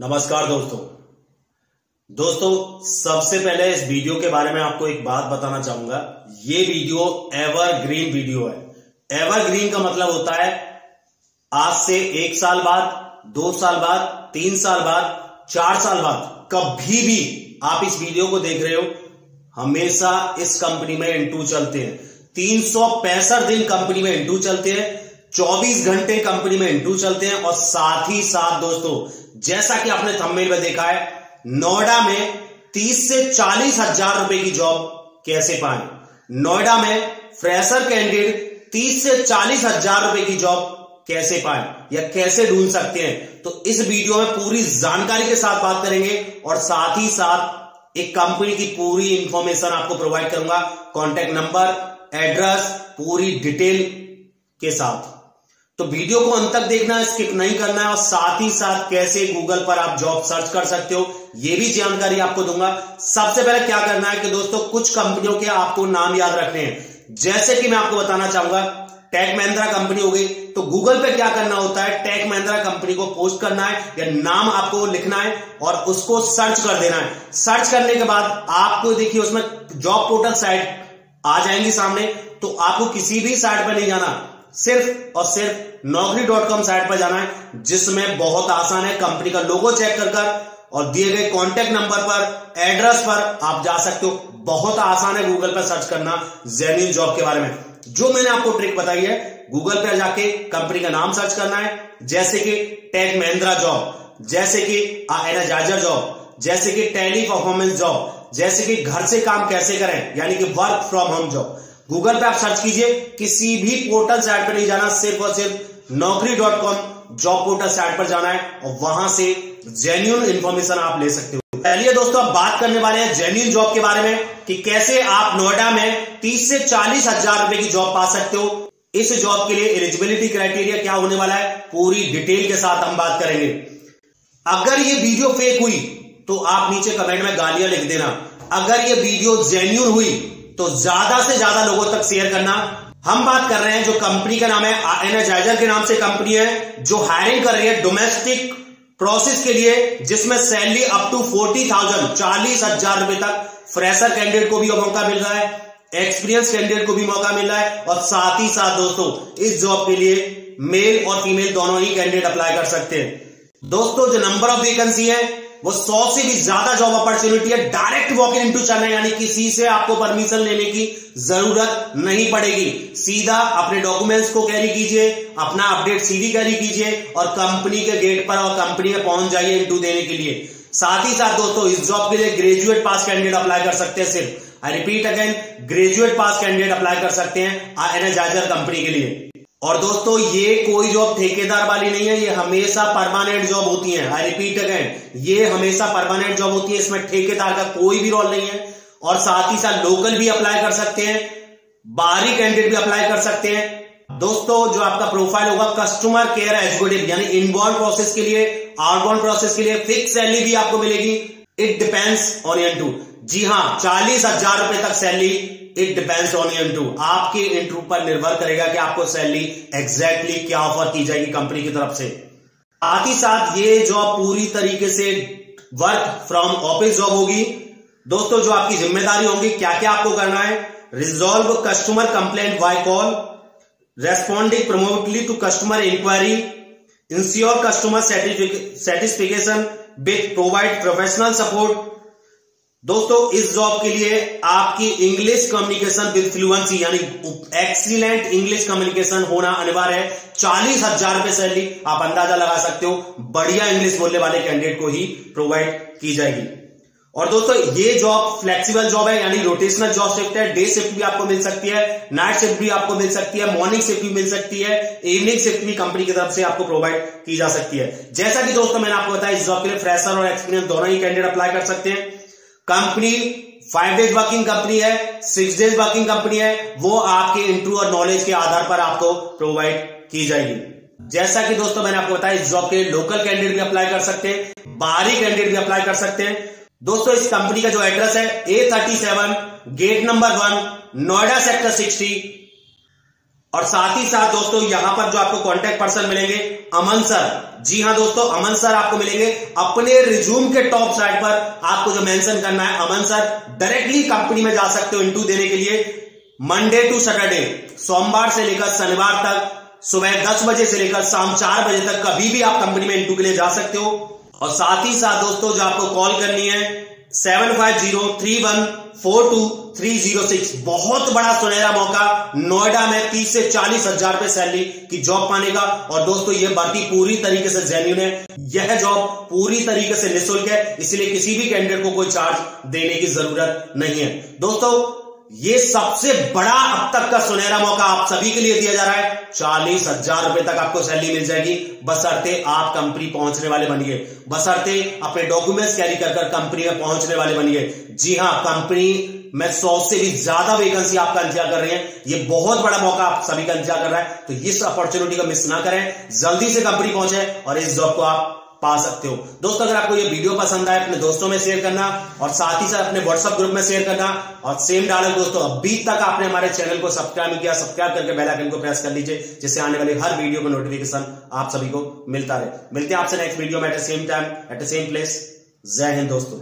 नमस्कार दोस्तों। दोस्तों, सबसे पहले इस वीडियो के बारे में आपको एक बात बताना चाहूँगा। ये वीडियो एवरग्रीन वीडियो है। एवरग्रीन का मतलब होता है आज से एक साल बाद, दो साल बाद, तीन साल बाद, चार साल बाद। कभी भी आप इस वीडियो को देख रहे हो, हमेशा इस कंपनी में इंटू चलते हैं। तीन सौ पैंसठ दिन कंपनी में इंटू चलते हैं 24 घंटे कंपनी में इंटू चलते हैं और साथ ही साथ दोस्तों जैसा कि आपने थंबनेल में देखा है, नोएडा में 30 से चालीस हज़ार रुपए की जॉब कैसे पाए? नोएडा में फ्रेशर कैंडिडेट 30 से चालीस हज़ार रुपए की जॉब कैसे पाए? या कैसे ढूंढ सकते हैं? तो इस वीडियो में पूरी जानकारी के साथ बात करेंगे और साथ ही साथ एक कंपनी की पूरी इंफॉर्मेशन आपको प्रोवाइड करूँगा। कॉन्टेक्ट नंबर एड्रेस पूरी डिटेल के साथ। तो वीडियो को अंत तक देखना है स्किप नहीं करना है, और साथ ही साथ कैसे गूगल पर आप जॉब सर्च कर सकते हो, ये भी जानकारी आपको दूँगा। सबसे पहले क्या करना है कि दोस्तों, कुछ कंपनियों के आपको नाम याद रखने हैं। जैसे कि मैं आपको बताना चाहूँगा टेक महिंद्रा कंपनी हो गई तो गूगल पे क्या करना होता है टेक महिंद्रा कंपनी को पोस्ट करना है, या नाम आपको लिखना है, और उसको सर्च कर देना है। सर्च करने के बाद आपको देखिए, उसमें जॉब पोर्टल साइट आ जाएँगी सामने तो आपको किसी भी साइट पर नहीं जाना। सिर्फ़ और सिर्फ़ नौकरी डॉट कॉम साइट पर जाना है, जिसमें बहुत आसान है कंपनी का लोगो चेक कर कर और दिए गए कॉन्टेक्ट नंबर पर एड्रेस पर आप जा सकते हो। बहुत आसान है गूगल पर सर्च करना जेन्यून जॉब के बारे में। जो मैंने आपको ट्रिक बताई है गूगल पर जाके कंपनी का नाम सर्च करना है, जैसे कि टेक महिंद्रा जॉब जैसे कि एनाजाइजर जॉब जैसे कि टेली परफॉर्मेंस जॉब जैसे कि घर से काम कैसे करें, यानी कि work from home job Google पे आप सर्च कीजिए, किसी भी पोर्टल साइट पर नहीं जाना, सिर्फ़ और सिर्फ़ Naukri dot com, job portal site पर जाना है, और वहाँ से जेन्यून इंफॉर्मेशन आप ले सकते हो। पहले दोस्तों, आप बात करने वाले हैं जेन्यून जॉब के बारे में, कि कैसे आप नोएडा में 30 से चालीस हज़ार रुपए की जॉब पा सकते हो। इस जॉब के लिए एलिजिबिलिटी क्राइटेरिया क्या होने वाला है, पूरी डिटेल के साथ हम बात करेंगे। अगर ये वीडियो फेक हुई तो आप नीचे कमेंट में गालियाँ लिख देना। अगर ये वीडियो जेन्यून हुई तो ज़्यादा से ज़्यादा लोगों तक शेयर करना। हम बात कर रहे हैं जो कंपनी का नाम है एनर्जाइजर के नाम से कंपनी है, जो हायरिंग कर रही है डोमेस्टिक प्रोसेस के लिए, जिसमें salary up to forty thousand चालीस हज़ार रुपए तक फ्रेशर कैंडिडेट को भी मौका मिल रहा है एक्सपीरियंस कैंडिडेट को भी मौका मिल रहा है, और साथ ही साथ दोस्तों, इस जॉब के लिए मेल और फीमेल दोनों ही कैंडिडेट अप्लाई कर सकते हैं। दोस्तों, जो नंबर ऑफ़ वैकेंसी है वो सौ से भी ज़्यादा जॉब अपॉर्चुनिटी है. डायरेक्ट वॉक इन टू चलना यानी किसी से आपको परमिशन लेने की ज़रूरत नहीं पड़ेगी. सीधा अपने डॉक्यूमेंट्स को कैरी कीजिए, अपना अपडेट सीधी कैरी कीजिए और कंपनी के गेट पर और कंपनी में पहुँच जाइए इंटू देने के लिए. साथ ही साथ दोस्तों, इस जॉब के लिए ग्रेजुएट पास कैंडिडेट अप्लाई कर सकते हैं सिर्फ़. I repeat again graduate pass candidate apply कर सकते हैं एनर्जाइजर कंपनी के लिए. और दोस्तों, ये कोई जॉब ठेकेदार वाली नहीं है, ये हमेशा परमानेंट जॉब होती है। आई रिपीट अगेन ये हमेशा परमानेंट जॉब होती है, इसमें ठेकेदार का कोई भी रोल नहीं है। और साथ ही साथ लोकल भी अप्लाई कर सकते हैं, बाहरी कैंडिडेट भी अप्लाई कर सकते हैं। दोस्तों, जो आपका प्रोफ़ाइल होगा कस्टमर केयर एग्जीक्यूटिव यानी इनबॉर्न प्रोसेस के लिए आउटबॉर्न प्रोसेस के लिए फिक्स सैलरी भी आपको मिलेगी। It depends on N to जी हाँ, चालीस हज़ार रुपए तक सैलरी इट डिपेंड्स ऑन टू आपके इंटरव्यू पर निर्भर करेगा कि आपको सैलरी एग्जैक्टली exactly क्या ऑफ़र की जाएगी कंपनी की तरफ़ से। साथ ही साथ ये जॉब पूरी तरीके से वर्क फ्रॉम ऑफ़िस जॉब होगी। दोस्तों, जो आपकी ज़िम्मेदारी होगी क्या क्या आपको करना है resolve customer complaint by call responding promptly to customer inquiry ensure customer satisfaction with provide professional support दोस्तों, इस जॉब के लिए आपकी इंग्लिश कम्युनिकेशन विद फ्लुएंसी यानी एक्सीलेंट इंग्लिश कम्युनिकेशन होना अनिवार्य है। चालीस हज़ार रुपए सैलरी आप अंदाज़ा लगा सकते हो। बढ़िया इंग्लिश बोलने वाले कैंडिडेट को ही प्रोवाइड की जाएगी। और दोस्तों, ये जॉब फ्लेक्सिबल जॉब है, यानी रोटेशनल जॉब शिफ्ट है। डे शिफ्ट भी आपको मिल सकती है नाइट शिफ्ट भी आपको मिल सकती है मॉर्निंग शिफ्ट भी मिल सकती है इवनिंग शिफ्ट भी कंपनी की तरफ़ से आपको प्रोवाइड की जा सकती है। जैसा कि दोस्तों, मैंने आपको बताया, इस जॉब के लिए फ्रेशर और एक्सपीरियंस दोनों ही कैंडिडेट अप्लाई कर सकते हैं। Company five days working company है सिक्स डेज़ वर्किंग कंपनी है, वो आपके इंटरव्यू और नॉलेज के आधार पर आपको प्रोवाइड की जाएगी। जैसा कि दोस्तों, मैंने आपको बताया, इस जॉब के लोकल कैंडिडेट भी अप्लाई कर सकते हैं, बाहरी कैंडिडेट भी अप्लाई कर सकते हैं। दोस्तों, इस कंपनी का जो एड्रेस है A thirty seven gate number one Noida sector sixty और साथ ही साथ दोस्तों, यहाँ पर जो आपको कॉन्टेक्ट पर्सन मिलेंगे, अमन सर जी हाँ दोस्तों, अमन सर आपको मिलेंगे। अपने रिज्यूम के टॉप साइड पर आपको जो मेंशन करना है, अमन सर डायरेक्टली कंपनी में जा सकते हो इंटू देने के लिए। मंडे टू सैटरडे सोमवार से लेकर शनिवार तक, सुबह दस बजे से लेकर शाम चार बजे तक कभी भी आप कंपनी में इंटू के लिए जा सकते हो। और साथ ही साथ दोस्तों, जो आपको कॉल करनी है seven five zero three one four two three zero six बहुत बड़ा सुनहरा मौका, नोएडा में तीस से चालीस हज़ार रुपए सैलरी की जॉब पाने का और दोस्तों, ये भर्ती पूरी तरीके से जेन्यून है। यह जॉब पूरी तरीके से निःशुल्क है। इसलिए किसी भी कैंडिडेट को कोई चार्ज देने की ज़रूरत नहीं है। दोस्तों ये सबसे बड़ा अब तक का सुनहरा मौका आप सभी के लिए दिया जा रहा है। चालीस हज़ार रुपए तक आपको सैलरी मिल जाएगी। बसरते आप कंपनी पहुँचने वाले बनिए। बसरते अपने डॉक्यूमेंट्स कैरी कर कर कंपनी में पहुँचने वाले बनिए। जी हाँ, कंपनी में सौ से भी ज़्यादा वैकेंसी आपका इंतज़ार कर रही है। ये बहुत बड़ा मौका आप सभी का इंतज़ार कर रहा है। तो इस अपॉर्चुनिटी को मिस ना करें। जल्दी से कंपनी पहुँचे और इस जॉब को आप पा सकते हो। दोस्तों, अगर आपको ये वीडियो पसंद आए, अपने दोस्तों में शेयर करना और साथ ही साथ अपने व्हाट्सएप ग्रुप में शेयर करना। और सेम डायलॉग दोस्तों, अभी तक आपने हमारे चैनल को सब्सक्राइब नहीं किया सब्सक्राइब करके बेल आइकन को प्रेस कर लीजिए, जिससे आने वाली हर वीडियो का नोटिफिकेशन आप सभी को मिलता रहे। मिलते हैं आपसे नेक्स्ट वीडियो में at the same time at the same place जय हिंद दोस्तों।